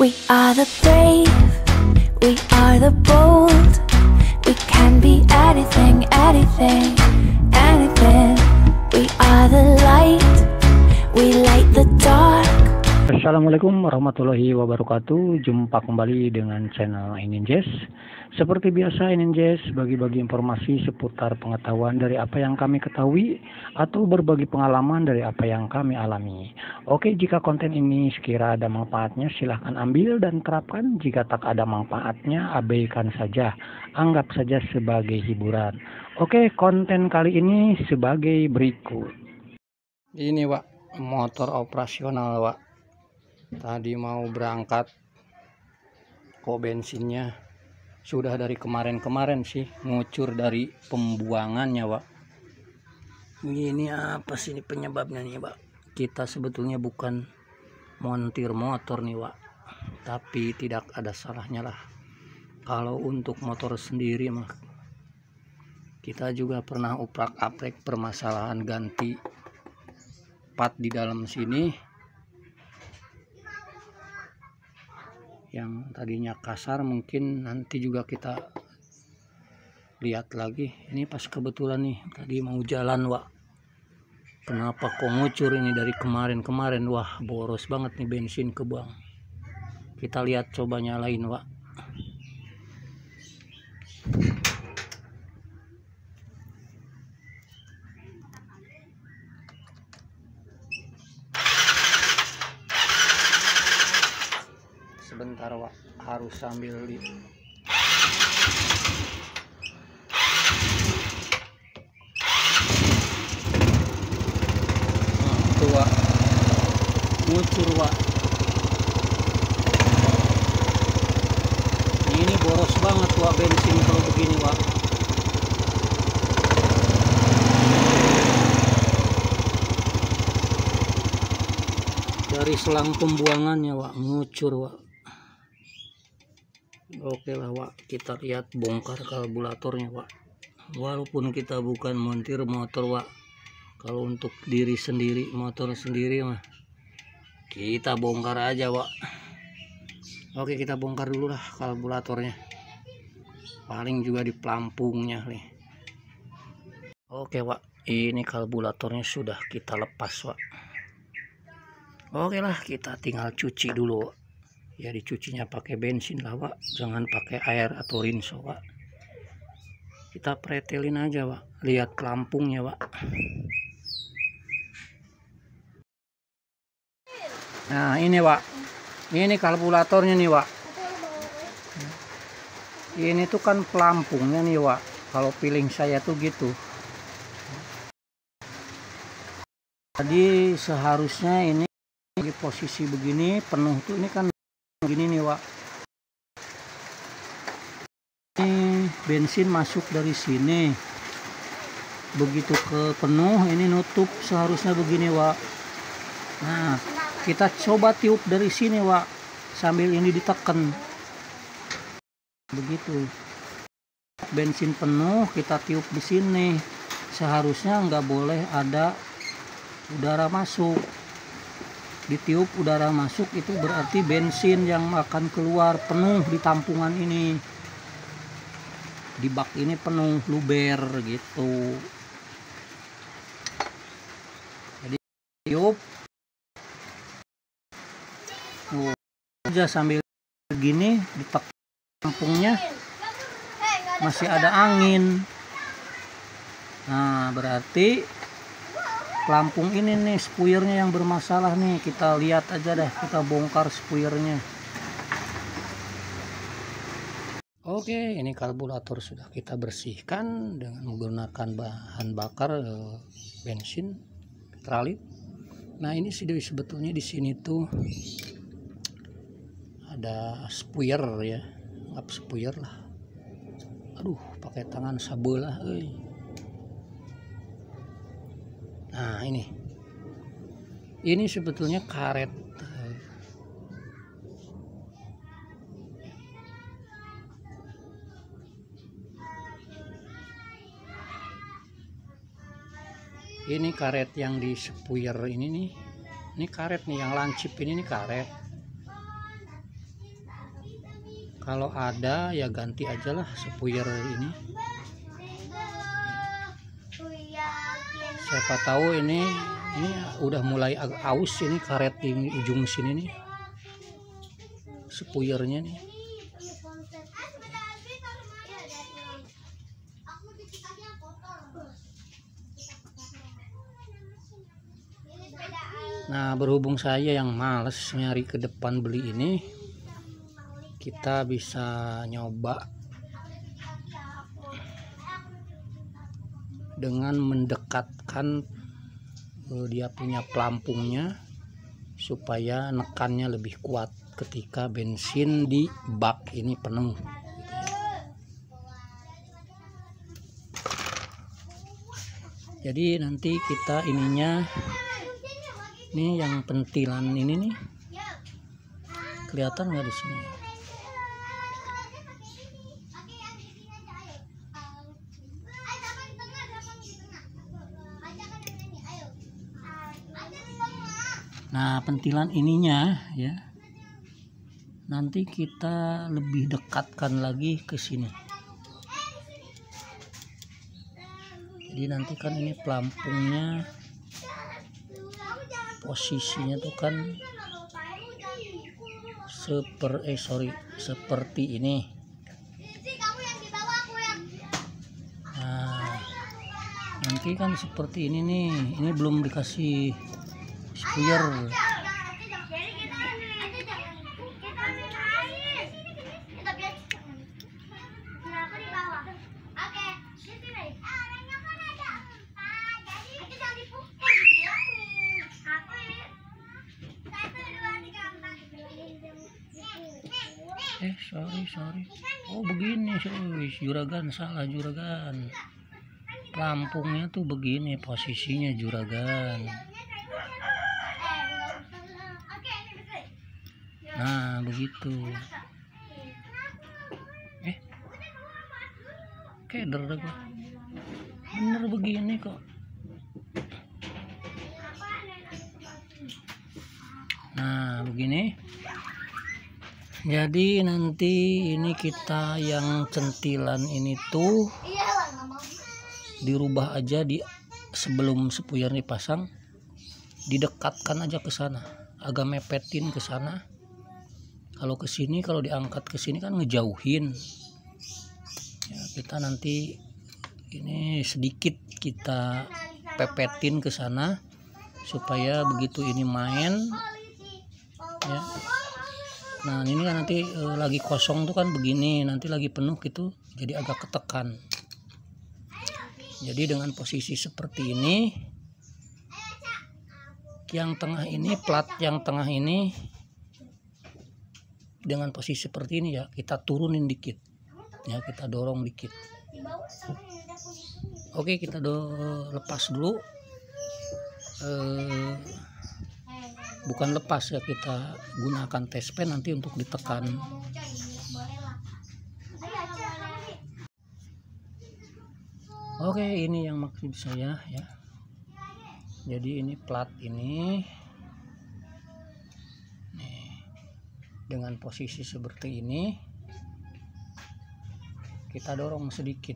We are the brave, we are the bold. We can be anything, anything, anything. We are the light, we light the dark. Assalamualaikum warahmatullahi wabarakatuh. Jumpa kembali dengan channel Ininjes Seperti biasa Ininjes bagi-bagi informasi seputar pengetahuan dari apa yang kami ketahui Atau berbagi pengalaman dari apa yang kami alami. Oke jika konten ini sekira ada manfaatnya silahkan ambil dan terapkan. Jika tak ada manfaatnya abaikan saja. Anggap saja sebagai hiburan. Oke konten kali ini sebagai berikut. Ini Wak. Motor operasional Wak tadi mau berangkat kok bensinnya sudah dari kemarin-kemarin sih ngucur dari pembuangannya Pak. Ini apa sih ini penyebabnya nih Pak? Kita sebetulnya bukan montir motor nih Pak. Tapi tidak ada salahnya lah. Kalau untuk motor sendiri mah kita juga pernah uprak-aprek permasalahan ganti part di dalam sini yang tadinya kasar mungkin nanti juga kita lihat lagi. Ini pas kebetulan nih tadi mau jalan Wak. Kenapa kok ngucur ini dari kemarin-kemarin wah boros banget nih bensin ke bang kita lihat coba nyalain Wak Wak harus sambil di Wak ngucur Wak ini boros banget Wak bensin kalau begini Wak dari selang pembuangannya Wak ngucur Wak Oke lah Wak. Kita lihat bongkar karburatornya Wak. Walaupun kita bukan montir motor Wak. Kalau untuk diri sendiri motor sendiri mah kita bongkar aja Wak. Oke kita bongkar dulu lah karburatornya paling juga di pelampungnya nih. Oke Wak. Ini karburatornya sudah kita lepas Wak. Oke lah kita tinggal cuci dulu Wak ya dicucinya pakai bensin lah Pak. Jangan pakai air atau rinso Pak. Kita pretelin aja Pak. Lihat lampungnya Pak. Nah ini Pak. Ini kalkulatornya nih Pak. Ini tuh kan pelampungnya nih Pak. Kalau piling saya tuh gitu. Jadi seharusnya ini di posisi begini penuh tuh ini kan gini nih Wak. Ini bensin masuk dari sini. Begitu ke penuh ini nutup seharusnya begini Wak. Nah kita coba tiup dari sini Wak sambil ini ditekan begitu. Bensin penuh kita tiup di sini. Seharusnya nggak boleh ada udara masuk ditiup udara masuk itu berarti bensin yang akan keluar penuh di tampungan ini. Di bak ini penuh luber gitu. Jadi tiup. Aja sambil begini di tampungnya masih ada angin. Nah berarti pelampung ini nih spuirnya yang bermasalah nih. Kita lihat aja deh kita bongkar spuirnya. Oke ini karburator sudah kita bersihkan dengan menggunakan bahan bakar eh, bensin petralit nah ini sih sebetulnya di sini tuh ada spuir ya. Ngap spuir lah. Aduh pakai tangan sabelah eh nah ini. Ini sebetulnya karet. Ini karet yang di sepuyer ini nih. Ini karet nih yang lancip ini nih karet. Kalau ada ya ganti aja lah sepuyer ini siapa tahu ini ini udah mulai aus ini karet di ujung sini nih. Sepuyernya nih. Nah berhubung saya yang males nyari ke depan beli ini kita bisa nyoba dengan mendekatkan uh, dia punya pelampungnya supaya nekannya lebih kuat ketika bensin di bak ini penuh. Jadi nanti kita ininya ini yang pentilan ini nih. Kelihatan nggak di sini nah pentilan ininya ya. Nanti kita lebih dekatkan lagi ke sini. Jadi nanti kan ini pelampungnya posisinya tuh kan seper eh sorry seperti ini. Nah nanti kan seperti ini nih. Ini belum dikasih spuyer eh sorry sorry. Oh begini sorry. Juragan salah juragan. Pelampungnya tuh begini posisinya juragan nah begitu. Eh keder dah gua bener begini kok. Nah begini. Jadi nanti ini kita yang centilan ini tuh dirubah aja di sebelum sepuyer dipasang didekatkan aja ke sana. Agak mepetin ke sana kalau ke sini kalau diangkat ke sini kan ngejauhin. Ya, kita nanti ini sedikit kita pepetin ke sana supaya begitu ini main ya. Nah ini kan nanti e, lagi kosong tuh kan begini nanti lagi penuh gitu jadi agak ketekan. Jadi dengan posisi seperti ini yang tengah ini plat yang tengah ini dengan posisi seperti ini ya kita turunin dikit. Ya kita dorong dikit. Oke kita do lepas dulu. Eh, bukan lepas ya kita gunakan tespen nanti untuk ditekan. Oke ini yang maksud saya ya. Jadi ini plat ini dengan posisi seperti ini kita dorong sedikit.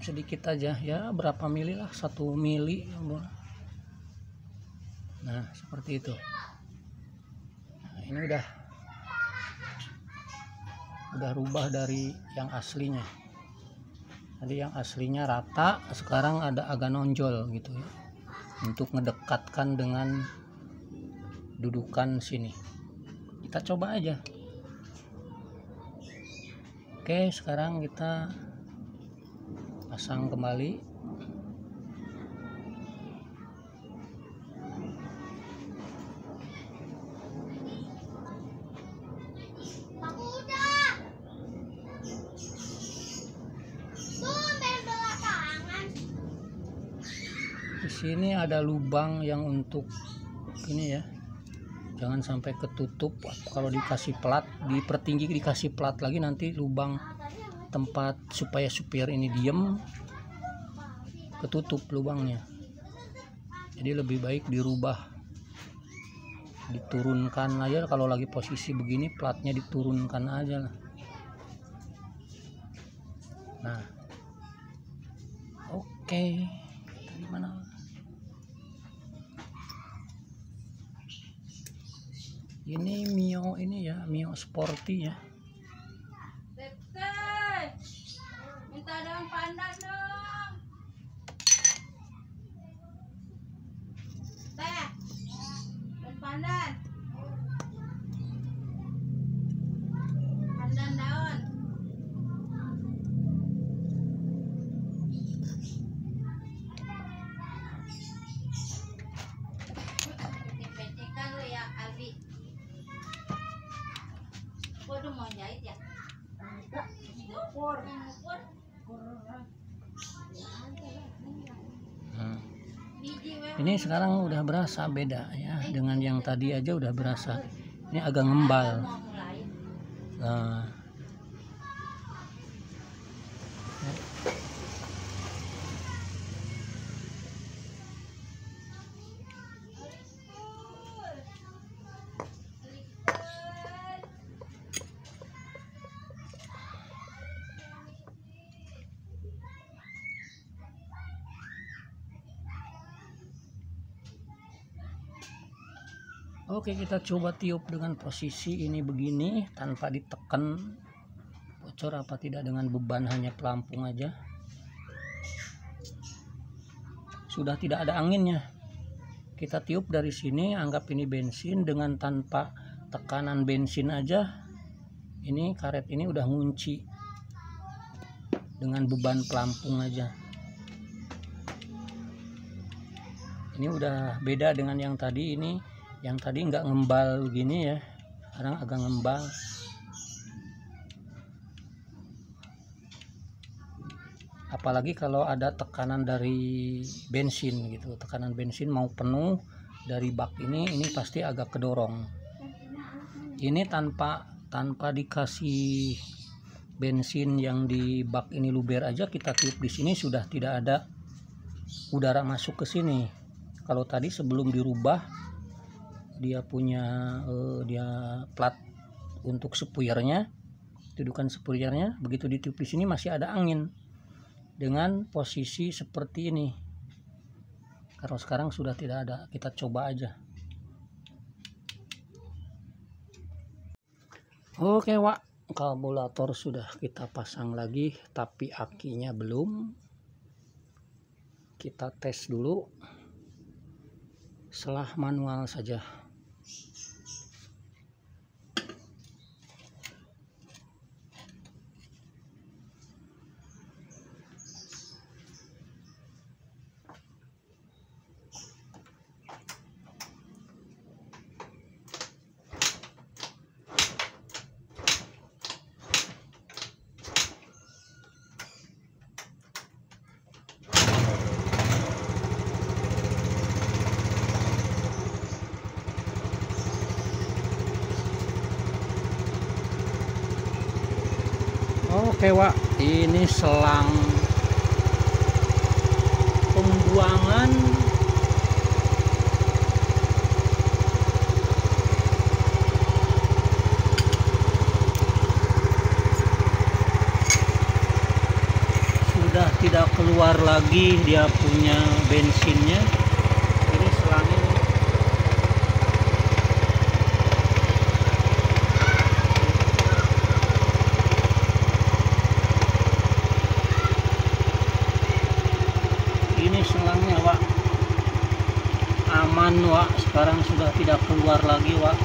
Sedikit aja ya berapa mili lah satu mili. Nah seperti itu. Nah, ini udah udah rubah dari yang aslinya. Tadi yang aslinya rata sekarang ada agak nonjol gitu ya. Untuk ngedekatkan dengan dudukan sini. Kita coba aja. Oke sekarang kita pasang kembali. Di sini ada lubang yang untuk ini ya jangan sampai ketutup kalau dikasih plat dipertinggi dikasih plat lagi nanti lubang tempat supaya supir ini diem ketutup lubangnya. Jadi lebih baik dirubah diturunkan aja. Kalau lagi posisi begini platnya diturunkan aja nah oke. okay. Ini Mio ini ya Mio Sporty ya. Minta daun pandan ini sekarang udah berasa beda ya dengan yang tadi aja udah berasa. Ini agak ngembal. Nah Oke kita coba tiup dengan posisi ini begini tanpa ditekan. Bocor apa tidak dengan beban hanya pelampung aja. Sudah tidak ada anginnya. Kita tiup dari sini anggap ini bensin dengan tanpa tekanan bensin aja ini karet ini udah ngunci. Dengan beban pelampung aja. Ini udah beda dengan yang tadi ini yang tadi nggak ngembal begini ya. Sekarang agak ngembal. Apalagi kalau ada tekanan dari bensin gitu. Tekanan bensin mau penuh dari bak ini ini pasti agak kedorong. Ini tanpa tanpa dikasih bensin yang di bak ini luber aja kita tiup di sini sudah tidak ada udara masuk ke sini. Kalau tadi sebelum dirubah dia punya eh, dia plat untuk sepuyernya dudukan sepuyernya begitu ditiup di sini masih ada angin dengan posisi seperti ini. Kalau sekarang sudah tidak ada kita coba aja. Oke Wak. Karburator sudah kita pasang lagi tapi akinya belum. Kita tes dulu. Setelah manual saja Oke Wak, ini selang pembuangan. Sudah tidak keluar lagi dia punya bensinnya ini selangnya ini selangnya Wak aman Wak sekarang sudah tidak keluar lagi Wak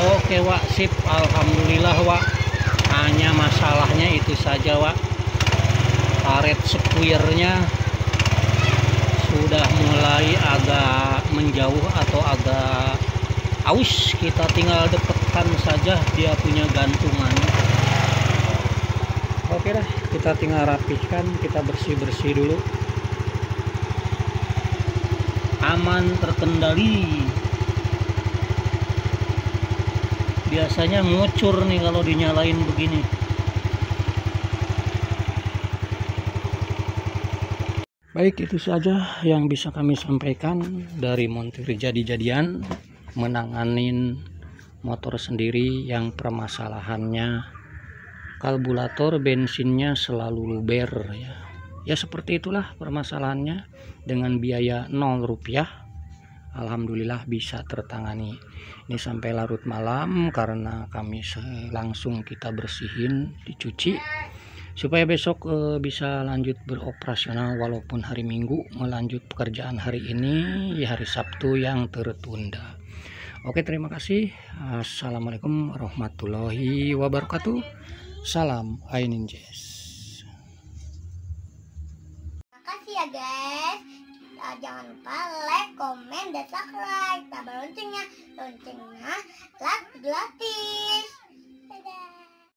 Oke Wak sip Alhamdulillah Wak hanya itu saja Wak. Karet sepuyernya sudah mulai agak menjauh atau agak aus. Kita tinggal dekatkan saja dia punya gantungan. Oke dah kita tinggal rapihkan kita bersih-bersih dulu. Aman terkendali. Biasanya ngucur nih kalau dinyalain begini baik itu saja yang bisa kami sampaikan dari montir jadi-jadian menanganin motor sendiri yang permasalahannya kalkulator bensinnya selalu luber ya. Ya seperti itulah permasalahannya dengan biaya 0 rupiah. Alhamdulillah bisa tertangani. Ini sampai larut malam karena kami langsung kita bersihin dicuci supaya besok e, bisa lanjut beroperasional walaupun hari Minggu melanjut pekerjaan hari ini di hari Sabtu yang tertunda Oke terima kasih Assalamualaikum warahmatullahi wabarakatuh Salam Ainin Jazz Makasih ya guys Ya, jangan lupa like, komen, dan subscribe. Tambah loncengnya. Loncengnya gratis.